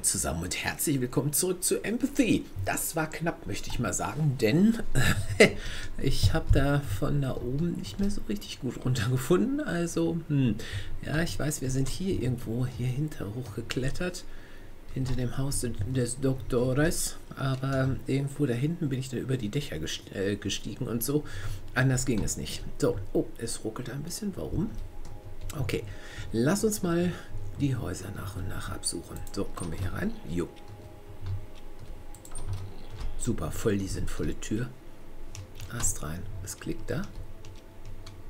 moin zusammen und herzlich willkommen zurück zu Empathy. Das war knapp, möchte ich mal sagen, denn ich habe da von da oben nicht mehr so richtig gut runtergefunden. Also, hm, ja, ich weiß, wir sind hier irgendwo hier hinter hochgeklettert, hinter dem Haus des Doktores, aber irgendwo da hinten bin ich dann über die Dächer äh, gestiegen und so. Anders ging es nicht. So, oh, es ruckelt ein bisschen. Warum? Okay, lass uns mal die Häuser nach und nach absuchen. So, kommen wir hier rein. Jo. Super, voll die sinnvolle Tür. Ast rein. Was klickt da?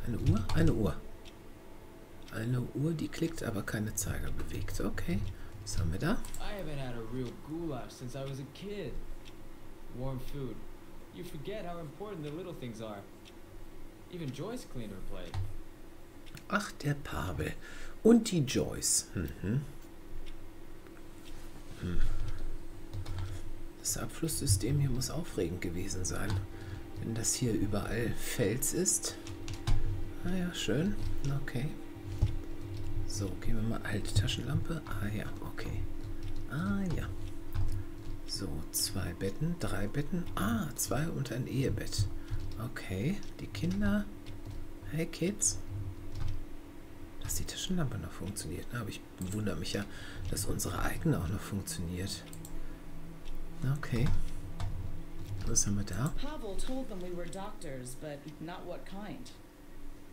Eine Uhr? Eine Uhr. Eine Uhr, die klickt, aber keine Zeiger bewegt. Okay. Was haben wir da? I haven't had a real goulash since I was a kid. Warm food. You forget how important the little things are. Even Joyce cleaned her plate. Ach, der Pavel. Und die Joyce. Mhm. Hm. Das Abflusssystem hier muss aufregend gewesen sein. Wenn das hier überall Fels ist. Ah ja, schön. Okay. So, gehen wir mal. Alte Taschenlampe. Ah ja, okay. Ah ja. So, zwei Betten, drei Betten. Ah, zwei und ein Ehebett. Okay, die Kinder. Hey Kids dass die Taschenlampe noch funktioniert. Aber ich wundere mich ja, dass unsere eigene auch noch funktioniert. Okay. Was haben wir da? Pavel told them we were doctors, but not what kind.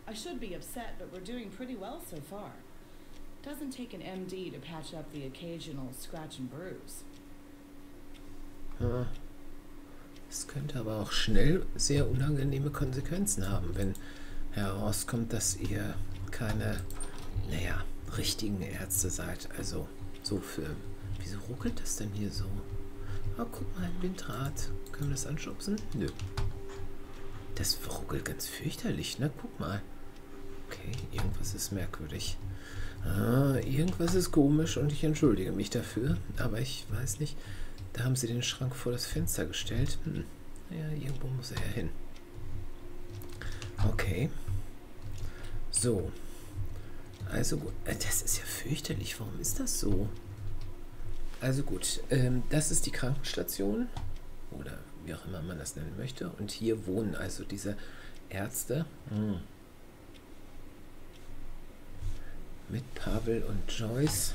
I should be upset, but we're doing pretty well so far. Doesn't take an MD to patch up the occasional scratch and bruise. Es könnte aber auch schnell sehr unangenehme Konsequenzen haben, wenn herauskommt, dass ihr keine naja, richtigen Ärzte seid. Also so für... Wieso ruckelt das denn hier so? Oh, guck mal, ein Windrad. Können wir das anschubsen? Nö. Das ruckelt ganz fürchterlich, ne? Guck mal. Okay, irgendwas ist merkwürdig. Ah, irgendwas ist komisch und ich entschuldige mich dafür. Aber ich weiß nicht. Da haben sie den Schrank vor das Fenster gestellt. Hm. Ja, irgendwo muss er ja hin. Okay. So. Also gut, äh, das ist ja fürchterlich. Warum ist das so? Also gut, ähm, das ist die Krankenstation. Oder wie auch immer man das nennen möchte. Und hier wohnen also diese Ärzte. Hm. Mit Pavel und Joyce.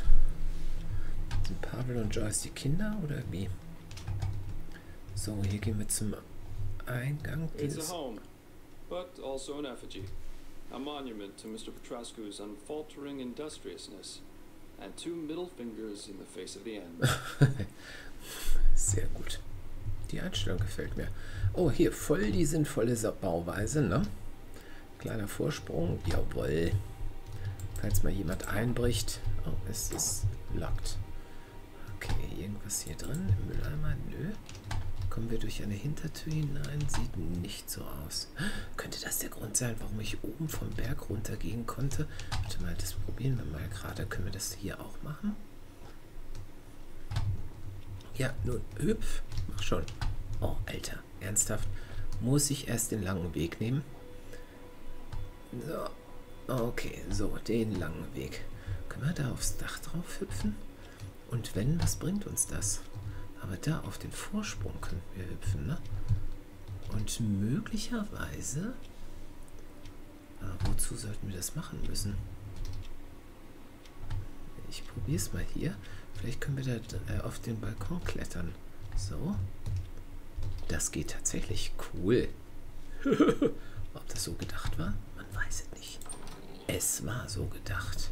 Sind Pavel und Joyce die Kinder oder wie? So, hier gehen wir zum Eingang. It's a home, but also an effigy. A monument to Mr. Petrascu's unfaltering industriousness. And two middle fingers in the face of the end. Sehr gut. Die Einstellung gefällt mir. Oh, hier, voll die sinnvolle Bauweise, ne? Kleiner Vorsprung, jawohl. Falls mal jemand einbricht. Oh, es ist locked. Okay, irgendwas hier drin? Im Mülleimer? Nö. Kommen wir durch eine Hintertür hinein? Sieht nicht so aus. Könnte das der Grund sein, warum ich oben vom Berg runtergehen konnte? Warte mal, das probieren wir mal gerade. Können wir das hier auch machen? Ja, nun, hüpf. Mach schon. Oh, Alter, ernsthaft. Muss ich erst den langen Weg nehmen? So. Okay, so, den langen Weg. Können wir da aufs Dach drauf hüpfen? Und wenn, was bringt uns das? Aber da auf den Vorsprung können wir hüpfen, ne? Und möglicherweise... Aber wozu sollten wir das machen müssen? Ich probiere es mal hier. Vielleicht können wir da äh, auf den Balkon klettern. So. Das geht tatsächlich cool. Ob das so gedacht war? Man weiß es nicht. Es war so gedacht.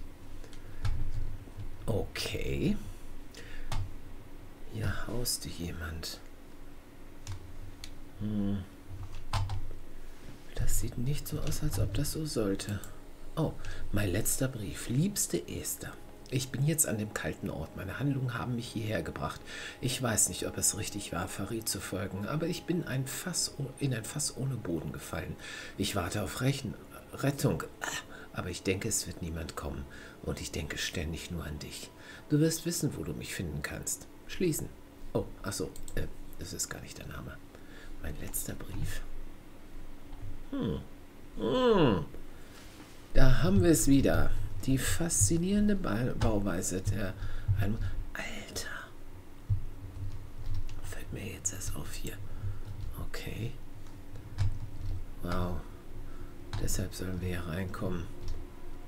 Okay. Hier hauste jemand. Hm. Das sieht nicht so aus, als ob das so sollte. Oh, mein letzter Brief. Liebste Esther. Ich bin jetzt an dem kalten Ort. Meine Handlungen haben mich hierher gebracht. Ich weiß nicht, ob es richtig war, Farid zu folgen, aber ich bin ein Fass, in ein Fass ohne Boden gefallen. Ich warte auf Rechen, Rettung, aber ich denke, es wird niemand kommen. Und ich denke ständig nur an dich. Du wirst wissen, wo du mich finden kannst. Schließen. Oh, achso, äh, das ist gar nicht der Name. Mein letzter Brief. Hm. Hm. Da haben wir es wieder. Die faszinierende ba Bauweise der... Ein Alter, fällt mir jetzt erst auf hier. Okay. Wow. Deshalb sollen wir hier reinkommen.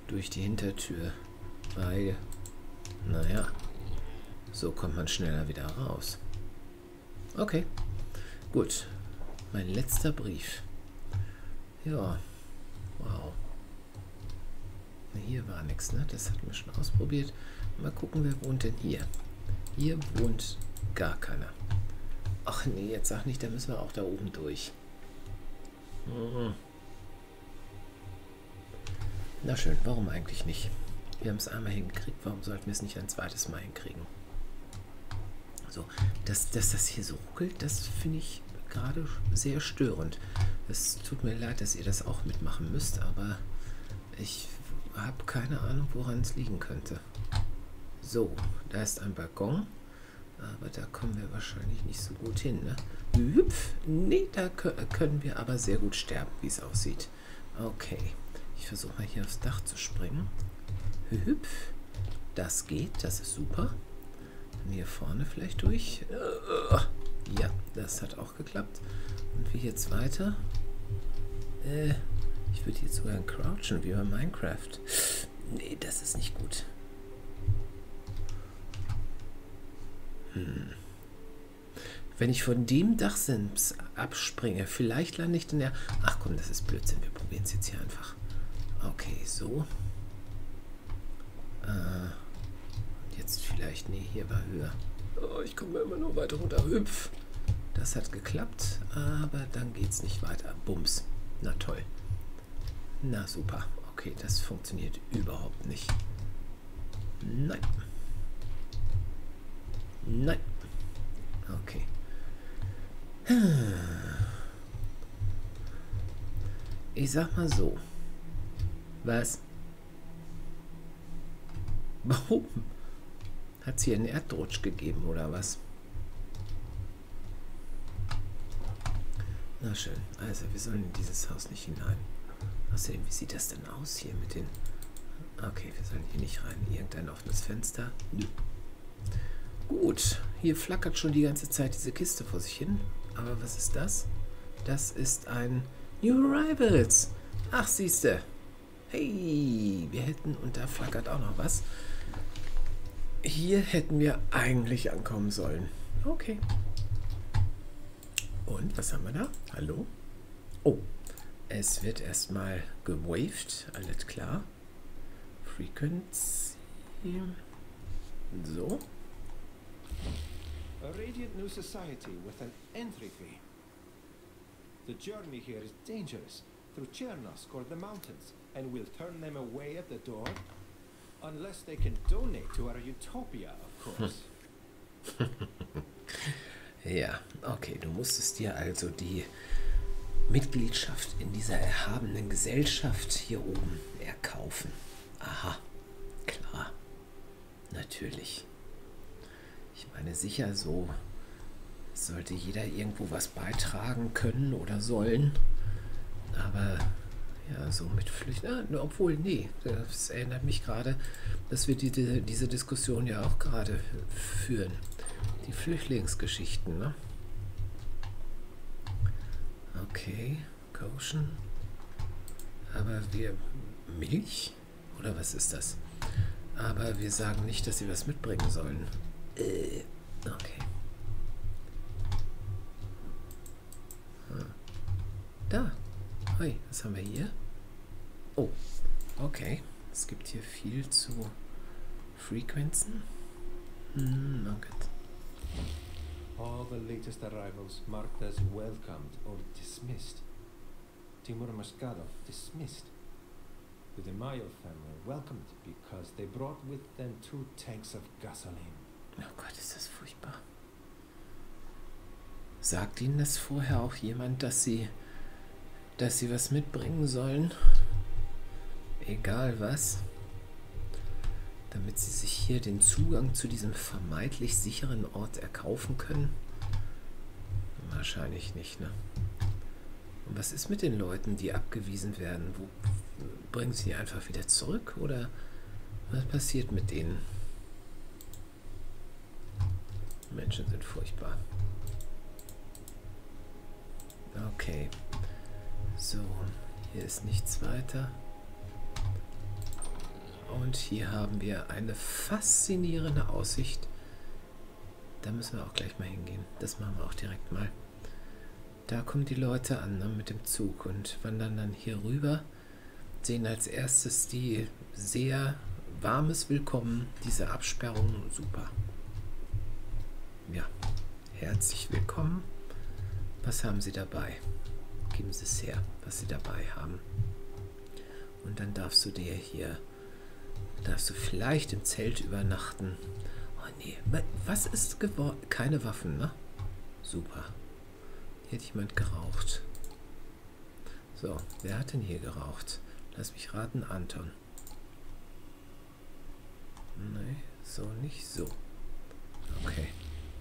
Durch die Hintertür. Weil, naja, so kommt man schneller wieder raus. Okay. Gut. Mein letzter Brief. Ja. Wow. Hier war nichts, ne? Das hatten wir schon ausprobiert. Mal gucken, wer wohnt denn hier? Hier wohnt gar keiner. Ach nee, jetzt sag nicht, da müssen wir auch da oben durch. Mhm. Na schön, warum eigentlich nicht? Wir haben es einmal hingekriegt, warum sollten wir es nicht ein zweites Mal hinkriegen? So, dass, dass das hier so ruckelt, das finde ich gerade sehr störend. Es tut mir leid, dass ihr das auch mitmachen müsst, aber ich habe keine Ahnung, woran es liegen könnte. So, da ist ein Balkon. Aber da kommen wir wahrscheinlich nicht so gut hin, ne? Hüpf. Nee, da können wir aber sehr gut sterben, wie es aussieht. Okay. Ich versuche mal hier aufs Dach zu springen. Hüpf. Das geht, das ist super. Hier vorne vielleicht durch. Ja, das hat auch geklappt. Und wie jetzt weiter? Äh, ich würde jetzt sogar crouchen, wie bei Minecraft. Nee, das ist nicht gut. Hm. Wenn ich von dem Dachsims abspringe, vielleicht lande ich in der... Ach komm, das ist Blödsinn. Wir probieren es jetzt hier einfach. Okay, so. Äh, jetzt vielleicht... Nee, hier war höher. Oh, ich komme immer nur weiter runter. Hüpf. Das hat geklappt, aber dann geht es nicht weiter. Bums. Na toll. Na super. Okay, das funktioniert überhaupt nicht. Nein. Nein. Okay. Ich sag mal so. Was? Warum? Hat es hier einen Erdrutsch gegeben oder was? Na schön. Also, wir sollen in dieses Haus nicht hinein. Außerdem, wie sieht das denn aus hier mit den... Okay, wir sollen hier nicht rein. Irgendein offenes Fenster? Nö. Gut, hier flackert schon die ganze Zeit diese Kiste vor sich hin. Aber was ist das? Das ist ein New Arrivals. Ach, siehste. Hey, wir hätten, und da flackert auch noch was. Hier hätten wir eigentlich ankommen sollen. Okay. Und, was haben wir da? Hallo? Oh, es wird erstmal gewaved, alles klar. Frequency. So. A radiant new society with an entry fee. The journey here is dangerous, through Chernosk or the mountains, and we'll turn them away at the door, unless they can donate to our utopia, of course. ja, okay, du musstest dir also die Mitgliedschaft in dieser erhabenen Gesellschaft hier oben erkaufen. Aha, klar, natürlich. Ich meine, sicher so sollte jeder irgendwo was beitragen können oder sollen. Aber ja, so mit Flüchtlingen, obwohl, nee, das erinnert mich gerade, dass wir die, die, diese Diskussion ja auch gerade führen. Die Flüchtlingsgeschichten, ne? Okay, Koshen. Aber wir... Milch? Oder was ist das? Aber wir sagen nicht, dass sie was mitbringen sollen. Äh, okay. Hm. Da. Hi, was haben wir hier? Oh, okay. Es gibt hier viel zu Frequenzen. Hm, okay. All the latest arrivals marked as welcomed or dismissed. Timur Maskadov dismissed. The Mayo family welcomed because they brought with them two tanks of gasoline. Oh Gott, ist das furchtbar. Sagt Ihnen das vorher auch jemand, dass Sie, dass Sie was mitbringen sollen? Egal was. Damit Sie sich hier den Zugang zu diesem vermeintlich sicheren Ort erkaufen können? Wahrscheinlich nicht, ne? Und was ist mit den Leuten, die abgewiesen werden? Wo bringen Sie die einfach wieder zurück? Oder was passiert mit denen? Menschen sind furchtbar. Okay. So, hier ist nichts weiter. Und hier haben wir eine faszinierende Aussicht. Da müssen wir auch gleich mal hingehen. Das machen wir auch direkt mal. Da kommen die Leute an ne, mit dem Zug und wandern dann hier rüber. Sehen als erstes die sehr warmes Willkommen, diese Absperrung. Super. Ja, herzlich willkommen. Was haben Sie dabei? Geben Sie es her, was Sie dabei haben. Und dann darfst du dir hier Darfst du vielleicht im Zelt übernachten? Oh nee, was ist geworden? Keine Waffen, ne? Super. Hier hat jemand geraucht. So, wer hat denn hier geraucht? Lass mich raten, Anton. Nee, so nicht so. Okay.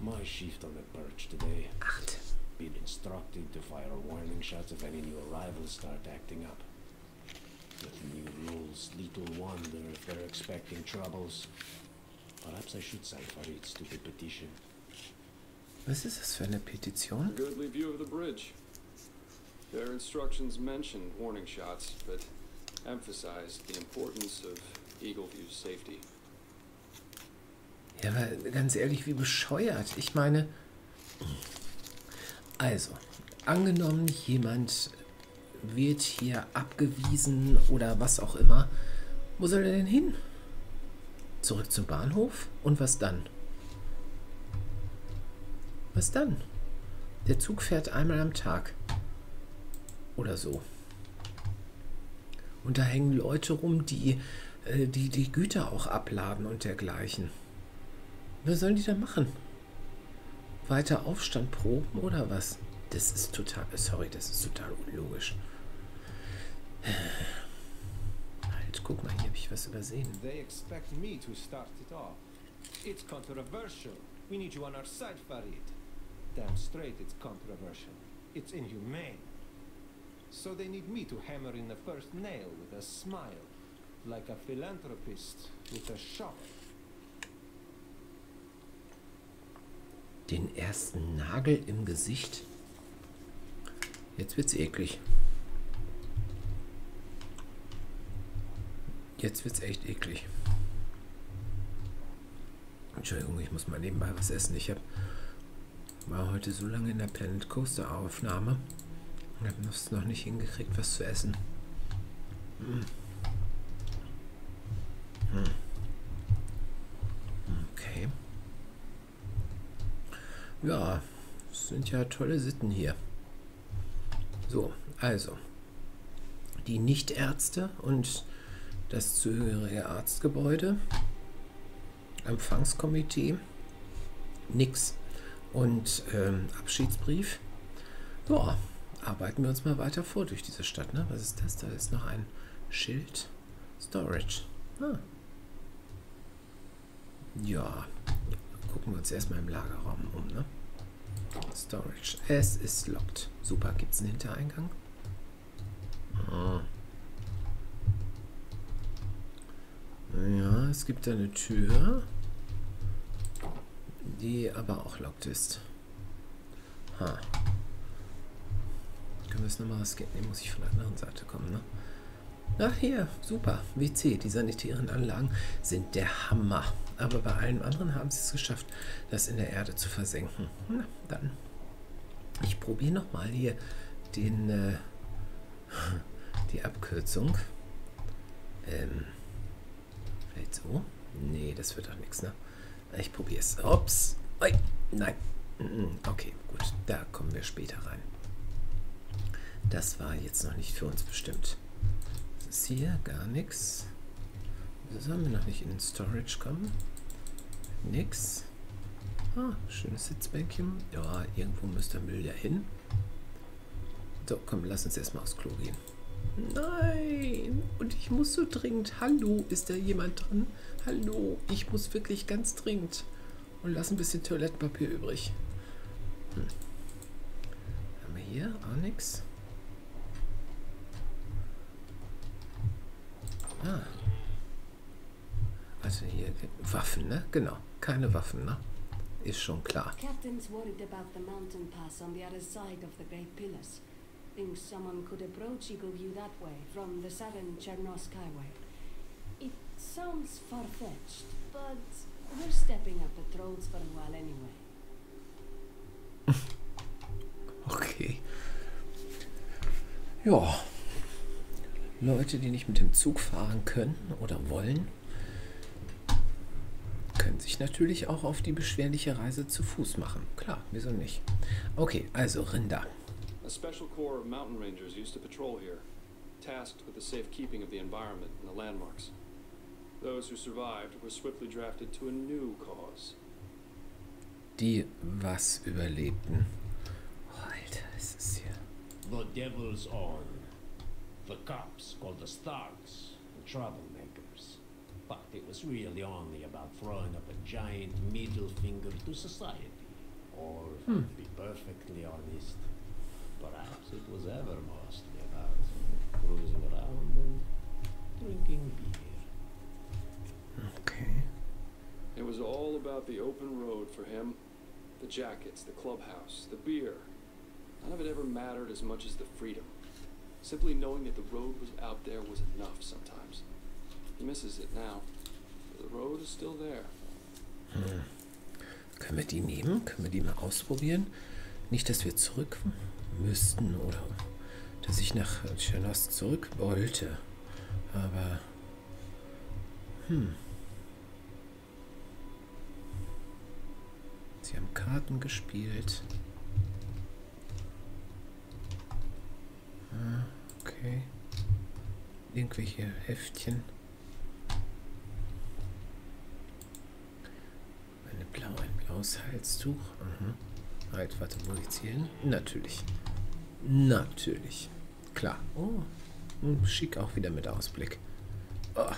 My shift on the perch today. Acht. Been instructed to fire warning shots if any new arrivals start acting up. With the new rules, little wonder if they're expecting troubles. Perhaps I should sign Farid's stupid petition. Was ist das für eine Petition? A goodly view of the bridge. Their instructions mention warning shots, but emphasize the importance of Eagle View's safety. Ja, aber ganz ehrlich, wie bescheuert. Ich meine, also, angenommen, jemand wird hier abgewiesen oder was auch immer. Wo soll er denn hin? Zurück zum Bahnhof? Und was dann? Was dann? Der Zug fährt einmal am Tag. Oder so. Und da hängen Leute rum, die äh, die, die Güter auch abladen und dergleichen. Was sollen die da machen? Weiter Aufstand proben oder was? Das ist total, sorry, das ist total unlogisch. Halt, guck mal, hier habe ich was übersehen. They expect me to start it off. It's controversial. We need you on our side, Farid. Damn straight it's controversial. It's inhumane. So they need me to hammer in the first nail with a smile. Like a philanthropist with a shovel. Den ersten Nagel im Gesicht? Jetzt wird's eklig. Jetzt wird's echt eklig. Entschuldigung, ich muss mal nebenbei was essen. Ich hab, war heute so lange in der Planet Coaster Aufnahme und habe es noch nicht hingekriegt, was zu essen. Hm. Hm. Okay. Ja, das sind ja tolle Sitten hier. So, also. Die Nichtärzte und das zugehörige Arztgebäude, Empfangskomitee, nix und ähm, Abschiedsbrief. Ja, arbeiten wir uns mal weiter vor durch diese Stadt. Ne? Was ist das? Da ist noch ein Schild. Storage. Ah. Ja, gucken wir uns erstmal im Lagerraum um. Ne? Storage. Es ist locked. Super. Gibt es einen Hintereingang? Ah. Ja, es gibt eine Tür, die aber auch locked ist. Ha. Können wir es nochmal rausgehen? Ne, muss ich von der anderen Seite kommen, ne? Ach hier, super. WC, die sanitären Anlagen sind der Hammer. Aber bei allen anderen haben sie es geschafft, das in der Erde zu versenken. Na, dann. Ich probiere nochmal hier den, äh, die Abkürzung. Ähm, Vielleicht so? Nee, das wird doch nichts, ne? Ich probiere es. Ups. Oi. Nein. Okay, gut. Da kommen wir später rein. Das war jetzt noch nicht für uns bestimmt. Was ist hier? Gar nichts. Sollen wir noch nicht in den Storage kommen? Nix. Ah, schönes Sitzbänkchen. Ja, irgendwo müsste der Müll ja hin. So, komm, lass uns erstmal aufs Klo gehen. Nein, und ich muss so dringend. Hallo, ist da jemand drin? Hallo, ich muss wirklich ganz dringend. Und lass ein bisschen Toilettenpapier übrig. Hm. Haben wir hier auch nichts? Ah. Also hier Waffen, ne? Genau, keine Waffen, ne? ist schon klar. Captain's worried about the mountain pass on the other side of the Great Pillars. Thinks someone could approach Eagle View that way, from the southern Chernosk Highway. It sounds far-fetched, but we're stepping up the trolls for a while anyway. Okay. Ja. Leute, die nicht mit dem Zug fahren können oder wollen, können sich natürlich auch auf die beschwerliche Reise zu Fuß machen. Klar, wieso nicht? Okay, also Rinder. A special corps of mountain rangers used to patrol here, tasked with the safekeeping of the environment and the landmarks. Those who survived were swiftly drafted to a new cause. Die was überlebten. Oh, Alter, ist es hier. The Devil's Own. The cops called us thugs and troublemakers. But it was really only about throwing up a giant middle finger to society. Or, to hmm. be perfectly honest, perhaps it was ever mostly about cruising around and drinking beer. Okay. It was all about the open road for him. The jackets, the clubhouse, the beer. None of it ever mattered as much as the freedom. Simply knowing that the road was out there was enough sometimes. Misses it now, the road is still there. Können wir die nehmen? Können wir die mal ausprobieren? Nicht, dass wir zurück müssten oder dass ich nach Chernosk zurück wollte. Aber. Hm. Sie haben Karten gespielt. Ah, okay. Irgendwelche Heftchen. Eine blau, ein blaues Halstuch. Mhm. Halt, warte, muss ich zählen? Natürlich. Natürlich. Klar. Oh, schick auch wieder mit Ausblick. Oh,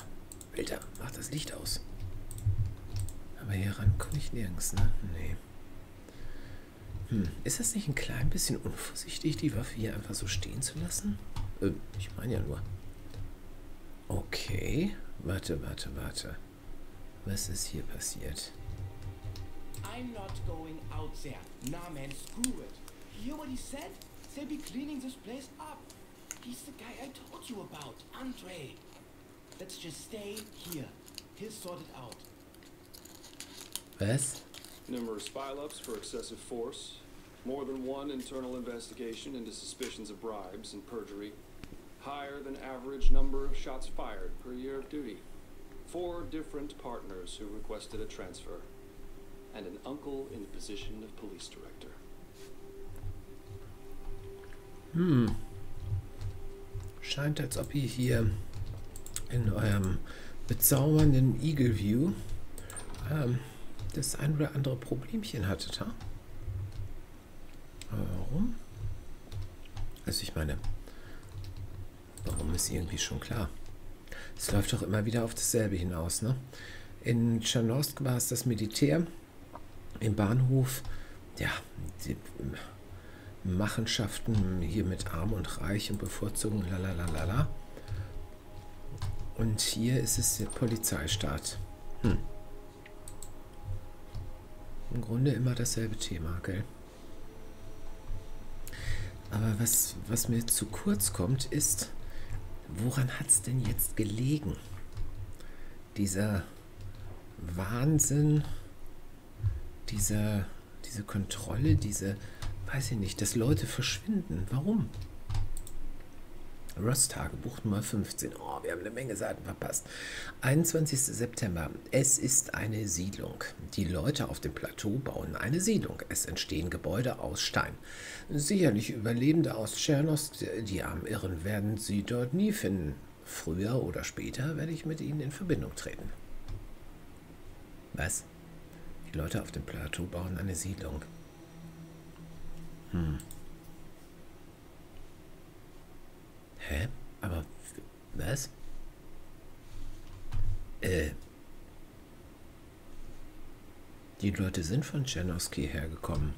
Alter, mach das Licht aus. Aber hier ran komme ich nirgends, ne? Nee. Hm, ist das nicht ein klein bisschen unvorsichtig, die Waffe hier einfach so stehen zu lassen? Äh, ich meine ja nur. Okay. Warte, warte, warte. Was ist hier passiert? I'm not going out there. Nah, man, screw it. Hear what he said? They'll be cleaning this place up. He's the guy I told you about, Andre. Let's just stay here. He'll sort it out. Was? Numerous pileups for excessive force, more than one internal investigation into suspicions of bribes and perjury, higher than average number of shots fired per year of duty, four different partners who requested a transfer, and an uncle in the position of police director. Hm. Scheint, als ob ihr hier in eurem bezaubernden Eagle View ähm, das ein oder andere Problemchen hattet, ha? Warum? Also ich meine, warum ist irgendwie schon klar? Es läuft doch immer wieder auf dasselbe hinaus, ne? In Tschernosk war es das Militär, im Bahnhof, ja, die Machenschaften hier mit Arm und Reich und Bevorzugung, lalalala. Und hier ist es der Polizeistaat. Hm. Im Grunde immer dasselbe Thema, gell? Aber was, was mir zu kurz kommt, ist, woran hat es denn jetzt gelegen? Dieser Wahnsinn, dieser, diese Kontrolle, diese, weiß ich nicht, dass Leute verschwinden. Warum? Ross Tagebuch Nummer 15. Oh, wir haben eine Menge Seiten verpasst. 21. September. Es ist eine Siedlung. Die Leute auf dem Plateau bauen eine Siedlung. Es entstehen Gebäude aus Stein. Sicherlich Überlebende aus Tschernos, die armen Irren werden sie dort nie finden. Früher oder später werde ich mit ihnen in Verbindung treten. Was? Die Leute auf dem Plateau bauen eine Siedlung. Hm. Hä? Aber was? Äh. Die Leute sind von Tschernowski hergekommen.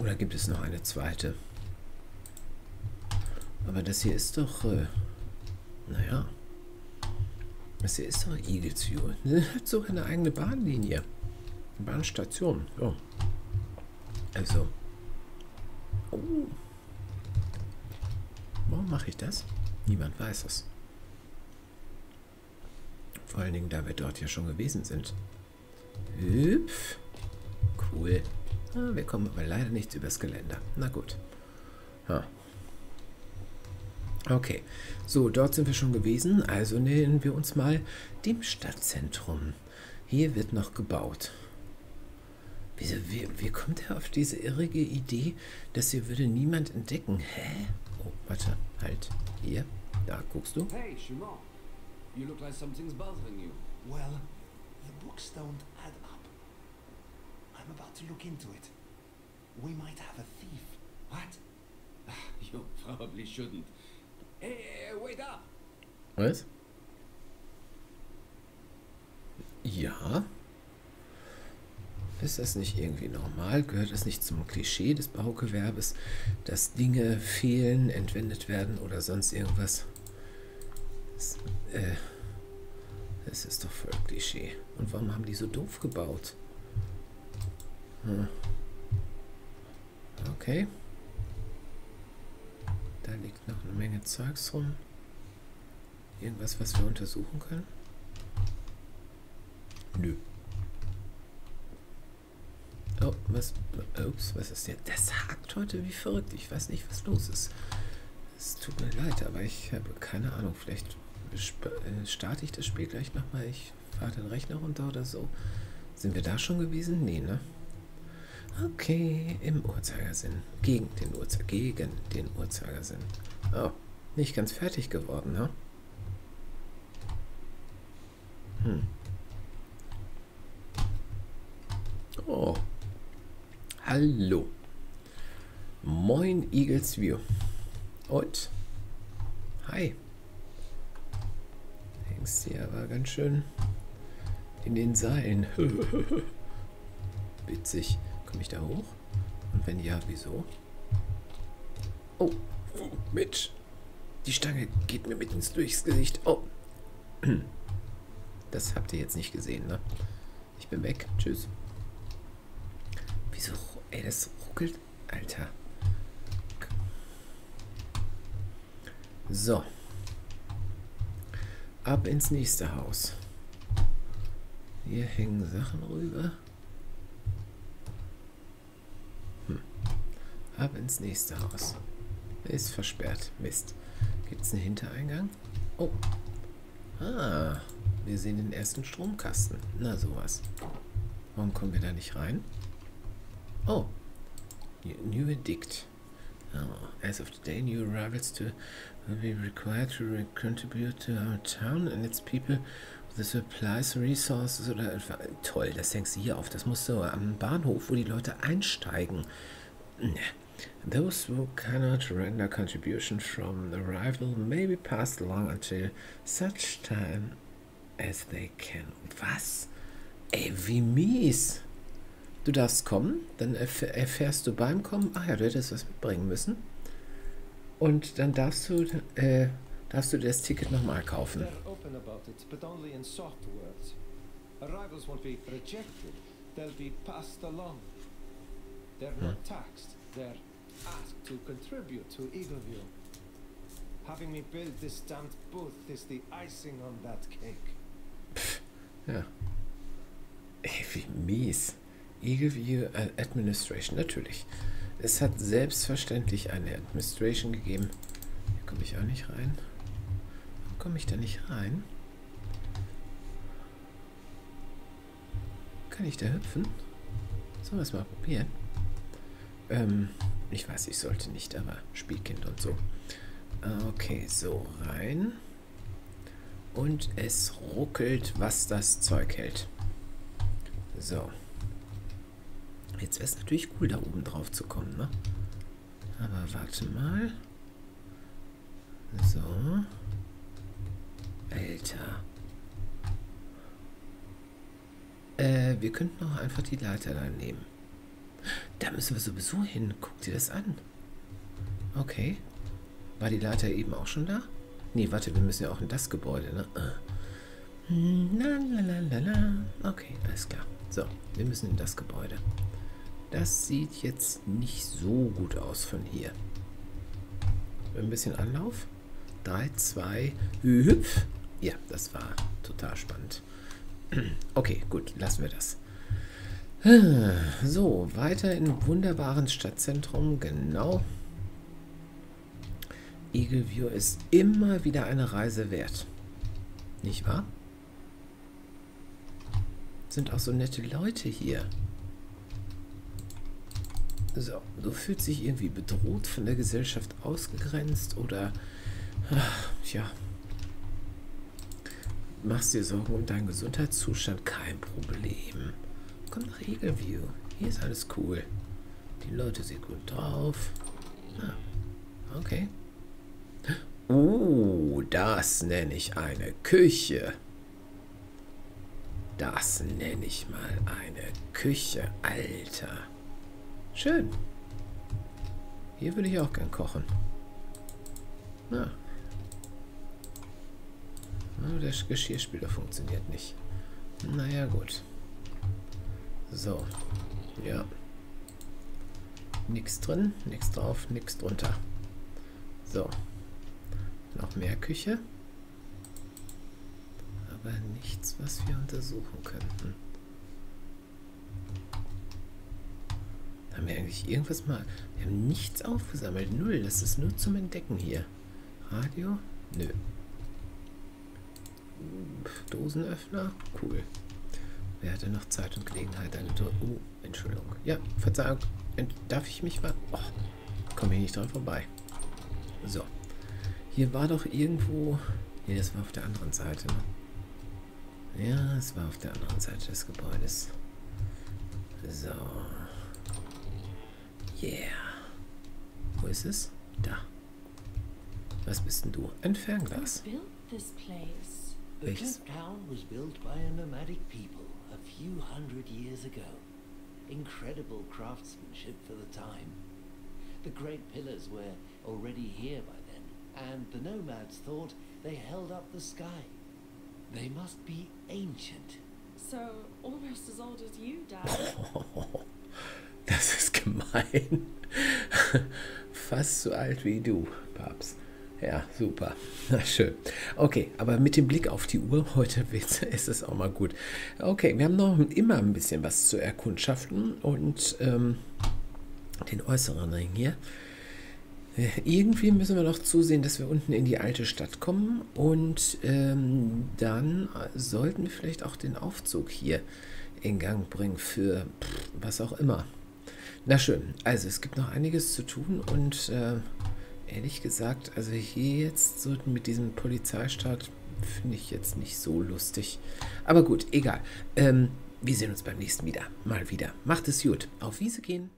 Oder gibt es noch eine zweite? Aber das hier ist doch, äh, naja. Hier ist doch. Ne? Hat sogar eine eigene Bahnlinie. Bahnstation. Ja. Also. Oh. Warum mache ich das? Niemand weiß es. Vor allen Dingen, da wir dort ja schon gewesen sind. Hüpf. Cool. Ah, wir kommen aber leider nicht übers Geländer. Na gut. Ha. Okay, so, dort sind wir schon gewesen. Also nähern wir uns mal dem Stadtzentrum. Hier wird noch gebaut. Wieso, wie, wie kommt er auf diese irrige Idee, dass hier würde niemand entdecken? Hä? Oh, warte, halt. Hier, da guckst du. Hey, Shimon. You look like something's bothering you. Well, the books don't add up. I'm about to look into it. We might have a thief. What? You probably shouldn't. Was? Ja. Ist das nicht irgendwie normal? Gehört es nicht zum Klischee des Baugewerbes, dass Dinge fehlen, entwendet werden oder sonst irgendwas? Das, äh, das ist doch voll Klischee. Und warum haben die so doof gebaut? Hm. Okay. Da liegt noch eine Menge Zeugs rum. Irgendwas, was wir untersuchen können? Nö. Oh, was? Ups, was ist der? Das hakt heute wie verrückt. Ich weiß nicht, was los ist. Es tut mir leid, aber ich habe keine Ahnung. Vielleicht äh, starte ich das Spiel gleich nochmal. Ich fahre den Rechner runter oder so. Sind wir da schon gewesen? Nee, ne? Okay, im Uhrzeigersinn. Gegen den Uhrzeigersinn. Gegen den Uhrzeigersinn. Oh, nicht ganz fertig geworden, ne? Hm. Oh. Hallo. Moin, Eagles View. Und? Hi. Hängst hier aber ganz schön in den Seilen. Witzig. Komme ich da hoch? Und wenn ja, wieso? Oh, oh, Mensch. Die Stange geht mir mit ins durchs Gesicht. Oh. Das habt ihr jetzt nicht gesehen, ne? Ich bin weg. Tschüss. Wieso? Ey, das ruckelt. Alter. So. Ab ins nächste Haus. Hier hängen Sachen rüber. Ab ins nächste Haus. Ist versperrt. Mist. Gibt es einen Hintereingang? Oh. Ah. Wir sehen den ersten Stromkasten. Na sowas. Warum kommen wir da nicht rein? Oh. New Edict. Oh. As of today, new arrivals to will be required to contribute to our town and its people the supplies, resources oder toll, das hängst du hier auf. Das muss so am Bahnhof, wo die Leute einsteigen. Those who cannot render contribution from the rival may be passed along until such time as they can. Was? Ey, wie mies. Du darfst kommen, dann erf erfährst du beim Kommen, ach ja, du hättest was mitbringen müssen. Und dann darfst du, äh, darfst du das Ticket nochmal kaufen. They're open about it, but only in soft words. Arrivals won't be rejected, they'll be passed along. They're not taxed, they're asked to contribute to Eagleview. Having me build this stamped booth is the icing on that cake. Ja. Ey, wie mies. Eagleview Administration, natürlich. Es hat selbstverständlich eine Administration gegeben. Hier komme ich auch nicht rein. Warum komme ich da nicht rein? Kann ich da hüpfen? Sollen wir es mal probieren? Ähm, ich weiß, ich sollte nicht, aber Spielkind und so. Okay, so rein. Und es ruckelt, was das Zeug hält. So. Jetzt wäre es natürlich cool, da oben drauf zu kommen, ne? Aber warte mal. So. Alter. Äh, wir könnten auch einfach die Leiter da nehmen. Da müssen wir sowieso hin. Guck dir das an. Okay. War die Leiter eben auch schon da? Nee, warte, wir müssen ja auch in das Gebäude, ne? Lalalala. Okay, alles klar. So, wir müssen in das Gebäude. Das sieht jetzt nicht so gut aus von hier. Ein bisschen Anlauf. 3, 2, hüpf. Ja, das war total spannend. Okay, gut, lassen wir das. So, weiter im wunderbaren Stadtzentrum. Genau. Eagle View ist immer wieder eine Reise wert. Nicht wahr? Sind auch so nette Leute hier. So, du fühlst dich irgendwie bedroht von der Gesellschaft ausgegrenzt oder, ach, ja, machst dir Sorgen um deinen Gesundheitszustand? Kein Problem. Komm nach Eagleview. Hier ist alles cool. Die Leute sind gut drauf. Ah, okay. Oh, das nenne ich eine Küche. Das nenne ich mal eine Küche, Alter. Schön. Hier würde ich auch gern kochen. Na. Na, der Geschirrspüler funktioniert nicht. Naja, gut. So. Ja. Nichts drin, nichts drauf, nichts drunter. So. Noch mehr Küche. Aber nichts, was wir untersuchen könnten. Haben wir eigentlich irgendwas mal... Wir haben nichts aufgesammelt. Null. Das ist nur zum Entdecken hier. Radio? Nö. Dosenöffner? Cool. Wer hatte noch Zeit und Gelegenheit, eine Dose... Oh, Entschuldigung. Ja, Verzeihung. Darf ich mich mal... Oh, komme ich nicht dran vorbei. So. Hier war doch irgendwo... Nee, das war auf der anderen Seite. Ne? Ja, es war auf der anderen Seite des Gebäudes. So. Yeah. Wo ist es? Da. Was bist denn du? Ein Fernglas. Welches? The town was built by a nomadic people few hundred years ago. Incredible craftsmanship for the time. The great pillars were already here by then, and the nomads thought they held up the sky. They must be ancient. So, almost as old as you, Dad. Das ist gemein. Fast so alt wie du, Papst. Ja, super. Na schön. Okay, aber mit dem Blick auf die Uhr heute ist es auch mal gut. Okay, wir haben noch immer ein bisschen was zu erkundschaften und ähm, den äußeren Ring hier. Äh, irgendwie müssen wir noch zusehen, dass wir unten in die alte Stadt kommen und ähm, dann sollten wir vielleicht auch den Aufzug hier in Gang bringen für pff, was auch immer. Na schön, also es gibt noch einiges zu tun und äh, ehrlich gesagt, also hier jetzt so mit diesem Polizeistaat finde ich jetzt nicht so lustig. Aber gut, egal. Ähm, wir sehen uns beim nächsten wieder. Mal wieder. Macht es gut. Auf Wiese gehen.